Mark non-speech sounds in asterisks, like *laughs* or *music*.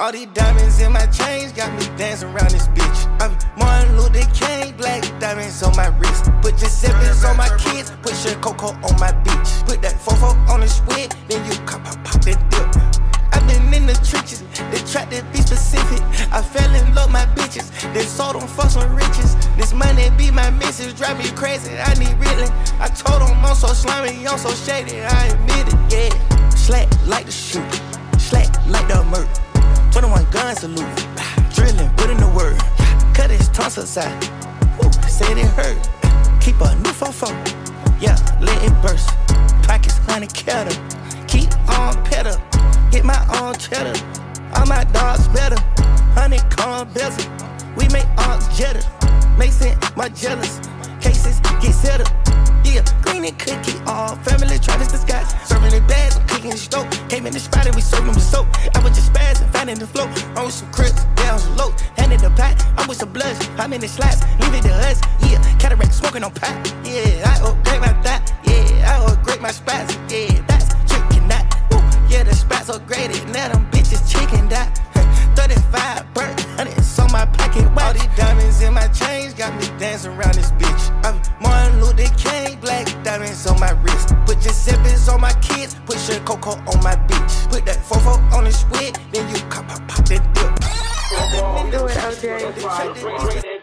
All these diamonds in my chains got me dancing around this bitch. I'm Martin Luther King, black diamonds on my wrist. Put your Giuseppe's on my kids, put your Coco on my bitch. Put that fofo on the squid, then you pop, pop, pop that dip. I've been in the trenches, they tried to be specific. I fell in love my bitches, they sold them for some riches. This money be my missus, drive me crazy, I need reeling. I told them I'm so slimy, I'm so shady, I admit it, yeah. Slack like the shoot, gun salute, drilling, put in the word. Cut his tonsils aside, Woo, said it hurt. Keep a new fofo, yeah, let it burst. Pockets honey kettle, keep on pedal, get my own cheddar. All my dogs better, honeycomb bezel. We make arms jetter, Mason my jealous. Cases get settled. Yeah, green and cookie, in the spot we serving with soap. I was just spazzing, finding the flow. On some crips, down some low. Handed the pot, I'm with some blush. I'm in the slots, leave it to us. Yeah, cataract smoking on pot. Yeah, I upgrade my thought. Yeah, I upgrade my spots. Yeah, that's tricking that. Woo, yeah, the spots upgraded. Now them bitches chicken that. *laughs* 35 burnt, hundreds on my pocket. All these diamonds in my chains got me dancing around this bitch. I'm Martin Luther King, black diamonds on my wrist. Put your Giuseppe's on my kids, put Sher Coco on my bitch. Put that fofo on the squid, then you pop, pop, pop that dip. Do it, OJ.